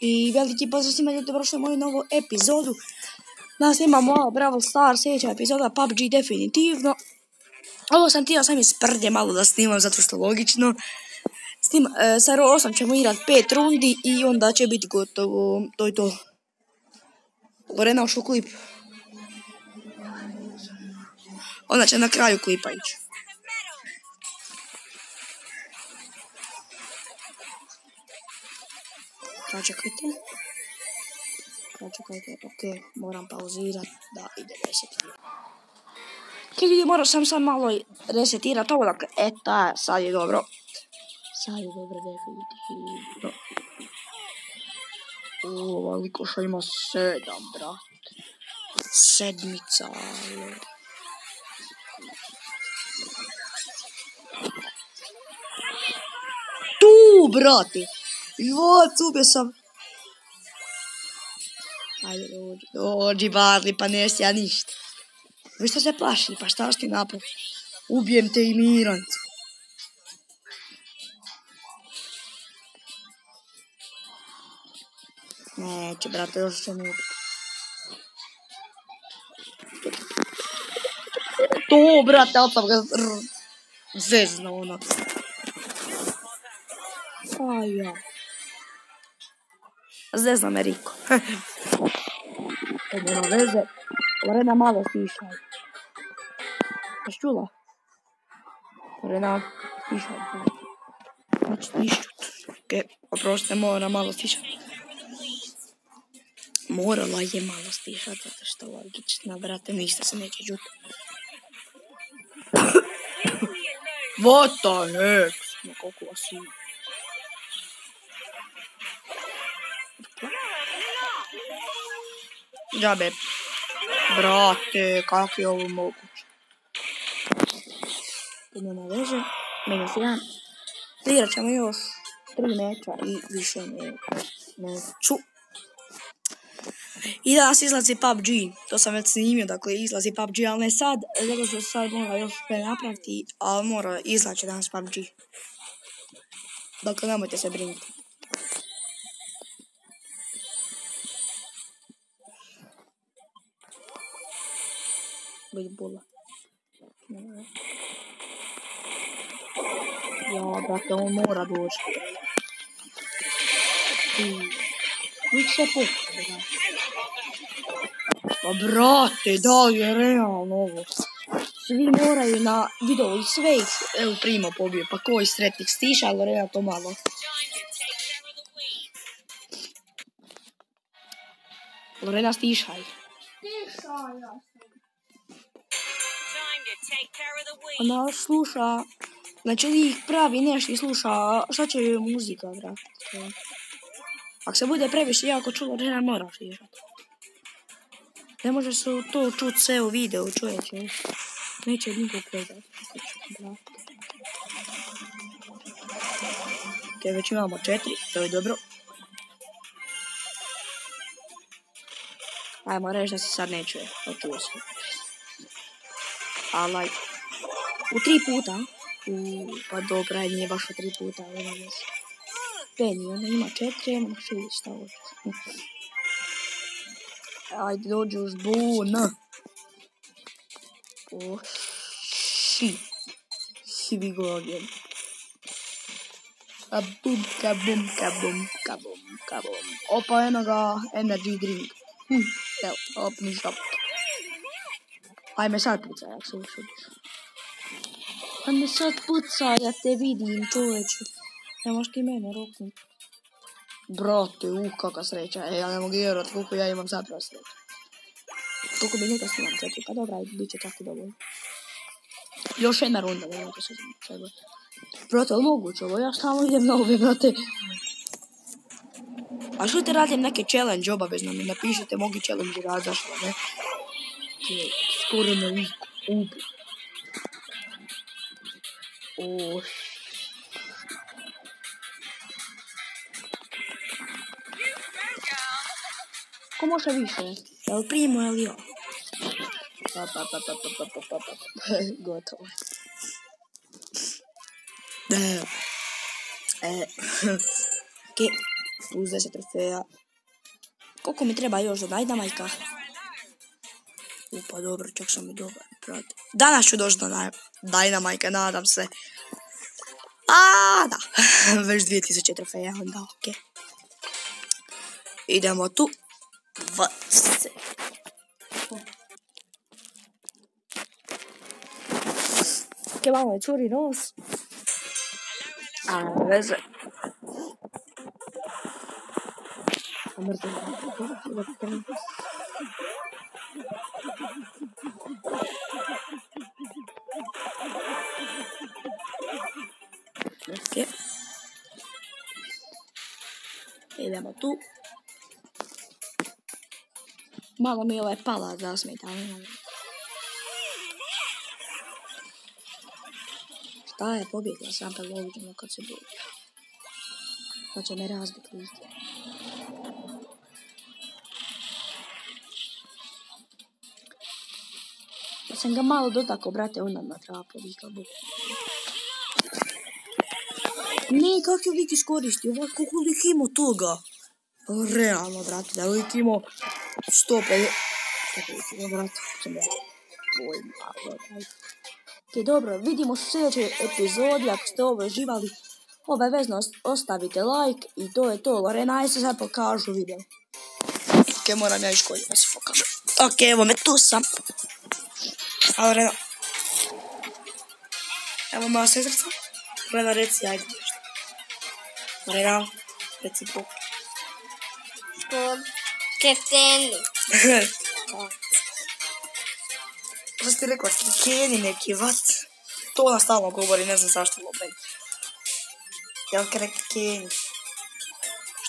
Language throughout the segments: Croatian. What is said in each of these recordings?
I veliki pozdrav svima ljudi, dobrošli u moju novu epizodu. Danas imamo malo Brawl Stars, sljedeća epizoda PUBG definitivno. Ovo sam htio sam isprdje malo da snimam, zato što logično. S tim, e, sa 8 ćemo igrati pet rundi i onda će biti gotovo. To je to. Lorena ušao klip. Onda će na kraju klipa ići. Sačekajte. Sačekajte, ok, moram pauzirat da ide resetirati. Ok, ljudi, morao sam sad malo resetirati ovo, dakle, eta, sad je dobro. Sad je dobro, definitivno. O, veliko što ima sedam, brat. Sedmica, je. Tu, brate! Joj, ubio sam. Ajde, dođi, dođi, Barli, pa nesi ja ništa. Vi što se plaši, pa šta ti napravi? Ubijem te i miranc. Neće, brate, još mi ubiti. To, brate, opet ga zezno ono. Aj, ja. Zezna me Riko. to nema veze. Lorena malo stišaj. Jesi čula? Lorena, stišaj. Znači, nišćut. Ok, oprošte, mora malo stišat. Morala je malo stišat, zato što logično, brate, ništa se neće čuti. What the heck? Ma koliko vas ima? Džabe. Brate, kako je ovo moguće? To nema veze. Minus jedan. Igrat ćemo još tri meča i više ne, neću. I danas izlazi PUBG, to sam već snimio, dakle izlazi PUBG, ali ne sad, zato što sad mora još sve napraviti, ali mora izlaći danas PUBG. Dakle, nemojte se brinuti. Bula. Ja, brate, on mora doći. Nik se pukne, Pa brate, da je realno ovo. Svi moraju na video i sve ih, evo prima pobio, pa koji sretnik stiša, ali realno to malo. Lorena stišaj. Stišaj, ja Ona sluša, znači lik pravi nešto i sluša, šta će joj muzika, brate. Ako se bude previše jako čulo, ne moraš ižat. Ne može se to čut sve u videu, čovječe. Neće niko gledat. Ok, već imamo četiri, to je dobro. Ajmo reći da se sad ne čuje, očuo se. Ali, u tri puta. U, pa dobra, nije baš u tri puta, ali ona ima četiri, ja imam šest, šta hoćeš. Ajde, dođe u žbun. O, ši. Hivi gogen. A bum, ka bum, ka bum, ka bum, ka bum. Opa, eno ga energy drink. Hm, evo, opni šop. Ajme sad puca, jak se ušli ušudiš. Ajme sad pucaj, ja te vidim, čoveče. Ne možeš ti mene roknut. Brate, uh, kakva sreća. E, ja ne mogu vjerovat koliko ja imam zapravo sreća. Koliko minuta snimam, četiri, pa dobra, bit će i dobro. Još jedna runda, nemojte se čega. Brate, ali moguće ovo, ja stalno idem na ove, brate. A što te radim neke challenge obavezno mi napišite, mogu challenge rad, zašto ne? Skoro me ubi. o ¿Cómo é El primo Elio. Gotovo. É, é. que usa essa troféia. Como trabalhoso, vai dar mais carro. Dynamajka? Upa, dobro, čak sam i dobar, brate. Danas ću doći do Dynamajka, nadam se. A, da. Već 2000 trofeja, onda okej. Idemo tu. 20. Okej, malo je curi nos. A, veze. Okej. Tu. Malo mi ovaj pala zasmeta. Šta je pobjegla sam logično kad se bude. Pa će me razbiti liste. Ja sam ga malo dotako, brate, onda na trapu vikao bu. Ne, kak je lik iskoristio, ovako koliko lik imao toga. Realno, brate, da je lik imao 150... Kako lik imao, brate, sam ja. Oj, malo, ajde. Ok, dobro, vidimo se u sljedećoj epizodi, ako ste ovo uživali, obavezno os- ostavite like i to je to, Lorena, aj se sad pokažu video. Ok, moram ja iš da se pokažu. Ok, evo me, tu sam. A Lorena. Evo moja sestrica. Lorena, reci, ajde nešto. Lorena, reci bok. Što? Keteni. Što si ti keni neki, vat? To ona stalno govori, ne znam zašto lopet. Jel krek keni?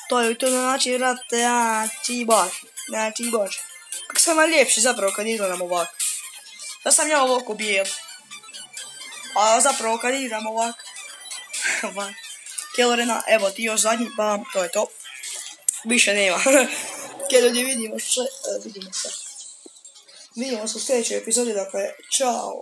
Što je to znači, brate, a, čibaš, ne, čibaš. Kako sam vam ljepši zapravo kad izgledam ovako. Da sam ja ovako bijel. A zapravo kad idem ovako. ovako. Kelorena, evo ti još zadnji, bam, to je to. Više nema. Kaj ljudi vidimo se, vidimo se. Vidimo se u sljedećoj epizodi, dakle, čao.